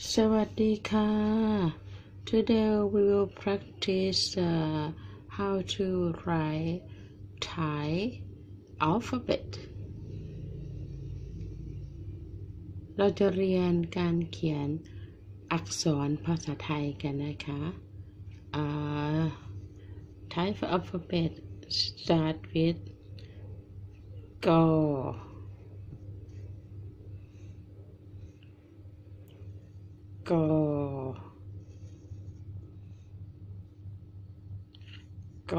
Sawadika. Today we will practice uh, how to write Thai alphabet เราจะเรียนการเขียนอักษรภาษาไทยกันนะคะ uh, Thai alphabet start with go Ờ. cờ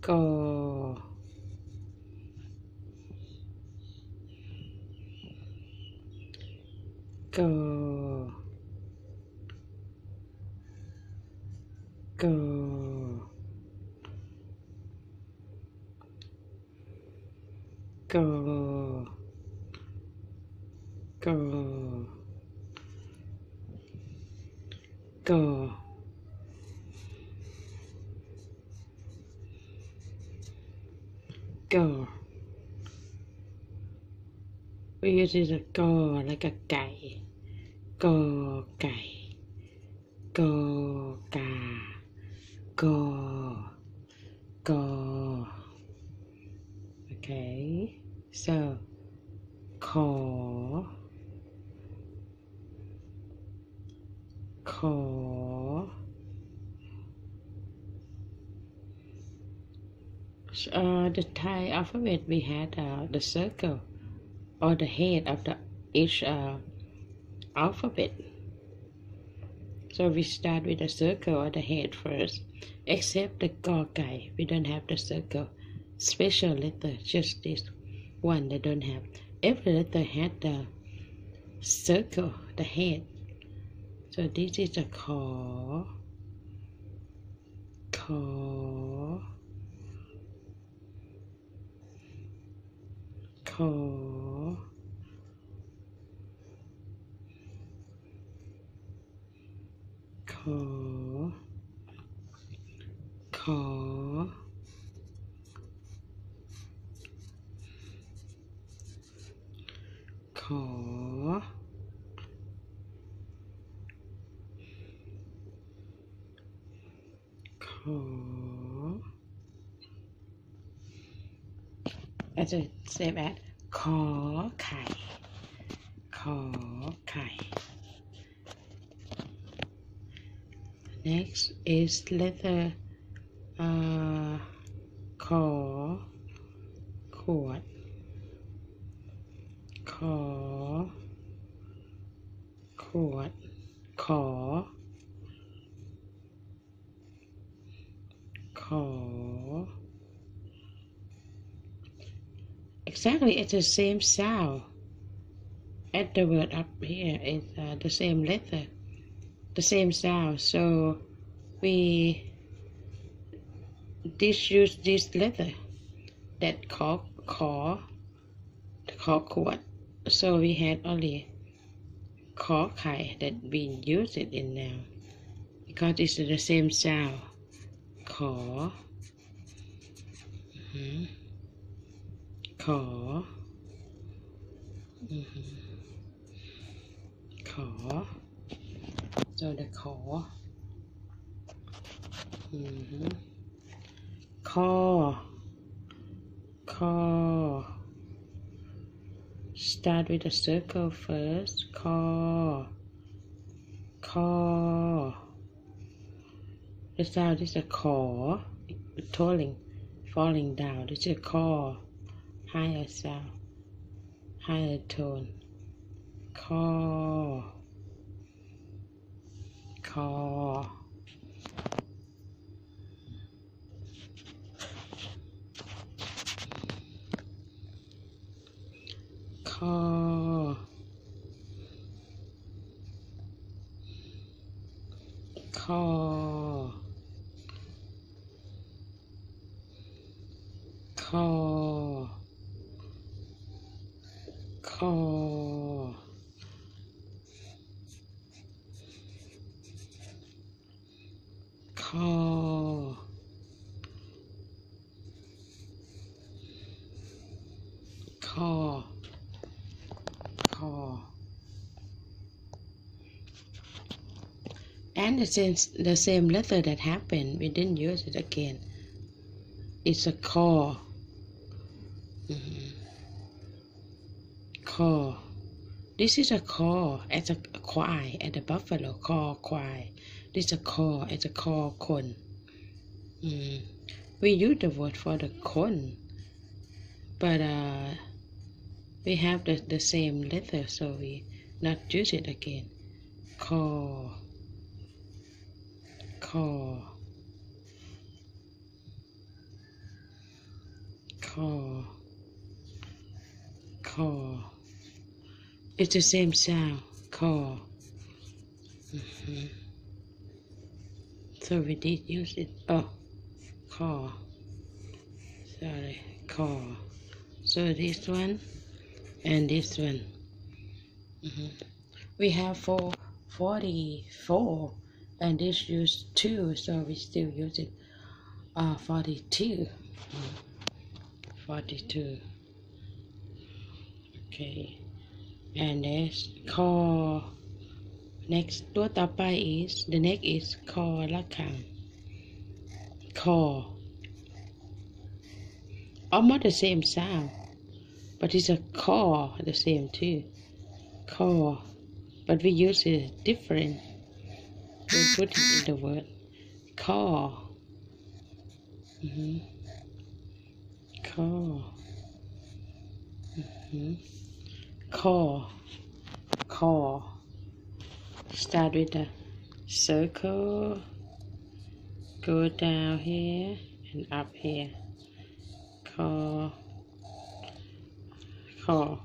cờ. Cờ. Cờ. Cờ. Cờ. Go. We use a go like a guy. Go guy. Go ga go go. Okay so call call uh, the Thai alphabet we had uh, the circle or the head of the each uh, alphabet. So we start with the circle or the head first except the Gokai we don't have the circle special letter just this one they don't have. Every letter had the circle the head. So this is the a ขอขอ ขอ ขอขออ as a same ad. ขอไข่ขอไข่ next is letter uh ขอขวดขอขวดขอ call. exactly it's the same sound At the word up here is uh, the same letter uh, the same sound so we disuse this letter uh, that called call call quad so we had only call kai that we use it in now because it's the same sound call mm -hmm ขอเจอแต่ขอคอคอ start with a circle first คอ คอ The sound is a call, tolling, falling down. It's a call, higher sound, higher tone. Call, call. Call. Call. car. Car. Car. Car. And since the same letter that happened. We didn't use it again. It's a car. Mm -hmm. Call. This is a call as a choir at the buffalo call choir. This is a call as a call con. Mm. We use the word for the con, but uh, we have the, the same letter, so we not use it again. Call. Call. Call. Call. It's the same sound. Call. Mm-hmm. So we did use it. Oh, call. Sorry, call. So this one and this one. Mm-hmm. We have for 44 and this used 2 so we still use it uh, 42 42 okay and this call next ตัวต่อไป is the next is call ละคัง call almost the same sound but it's a call the same too call but we use it different we put it in the word call mm -hmm. call mm -hmm. call. Call. Start with a circle. Go down here and up here. Call. Call.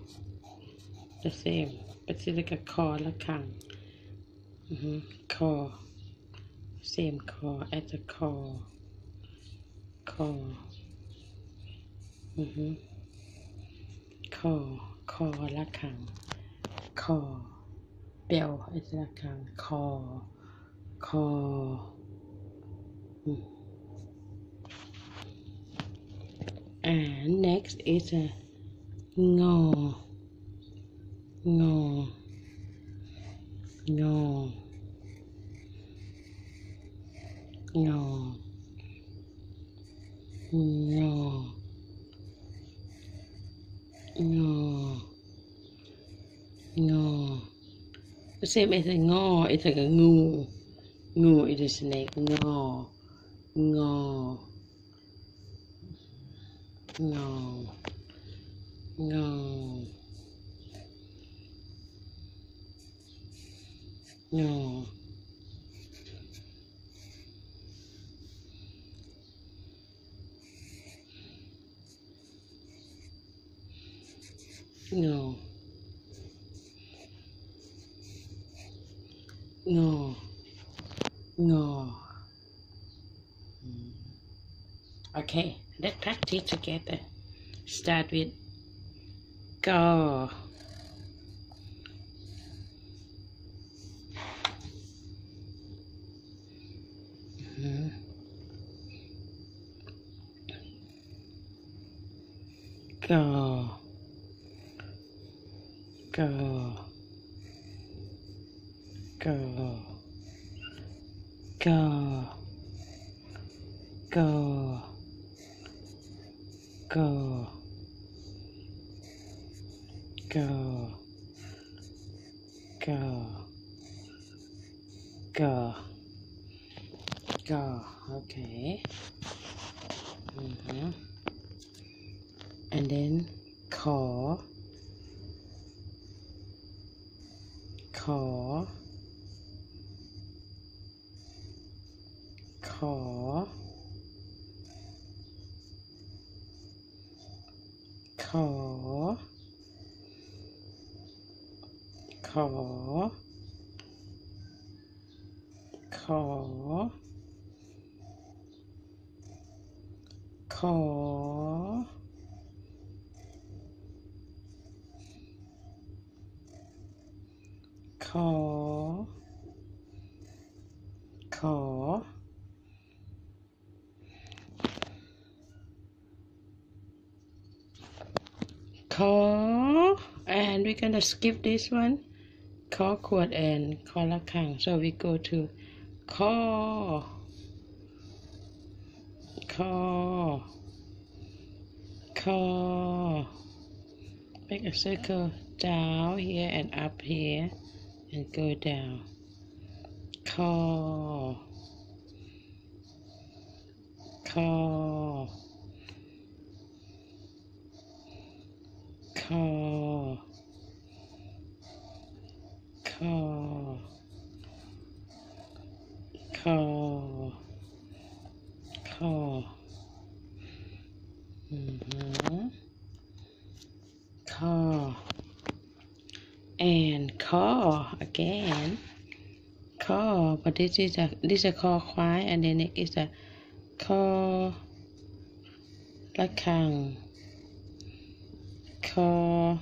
The same. But see like a call like can mm -hmm. call. Same call at the call. Call. Mm -hmm. call. คอละขัง คอ เปียวไอ้ละขัง คอ คออ่า next is a งองององอ xem e thằng ngò e cái ngu. Ngu e thằng snake ngò ngò ngò ngò ngò ngò No. No. No. Okay, let's practice together. Start with go. Hmm. go go go. Go. Go. Go. Go. Go. Go. Go. Okay. Mm-hmm. And then call. Call Call. Call. Call. Call. Call. Call. Call. call and we're gonna skip this one. Call chord and call account. So we go to call. Call. Call. Make a circle down here and up here and go down. Call. Call. คอคอคอคอคออือหือคอ and call again call but this is a this is a call ควาย and then it is a call ละคัง call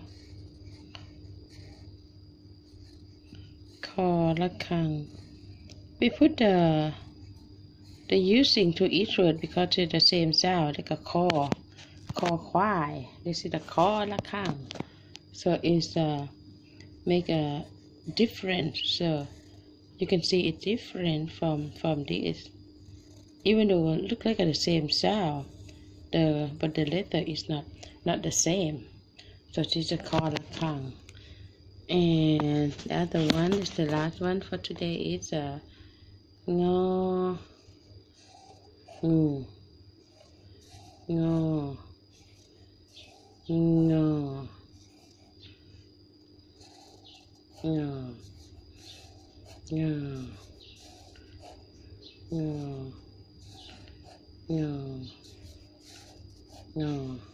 call ละคัง we put the the using to each word because it's the same sound like a call call ควาย this is the call ละคัง so it's uh make a difference so you can see it different from from this even though it look like the same sound the but the letter is not not the same so this is called a kang and the other one is the last one for today is a ngo mm, ngo ngo no, no, no, no, no.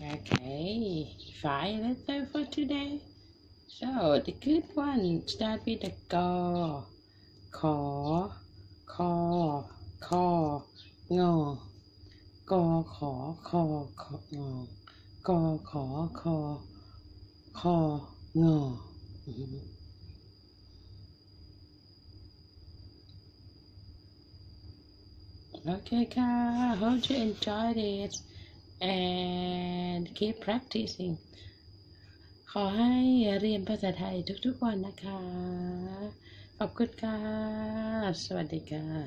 Okay, five letters for today. So the good one start with the go, call, call, call, no, go, call, call, call, no, go, call, call, call, no. Mm-hmm. Okay, guys, hope you enjoyed it. And keep practicing ขอให้เรียนภาษาไทยทุกๆวันนะคะ ขอบคุณค่ะ สวัสดีค่ะ